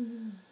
Mm-hmm.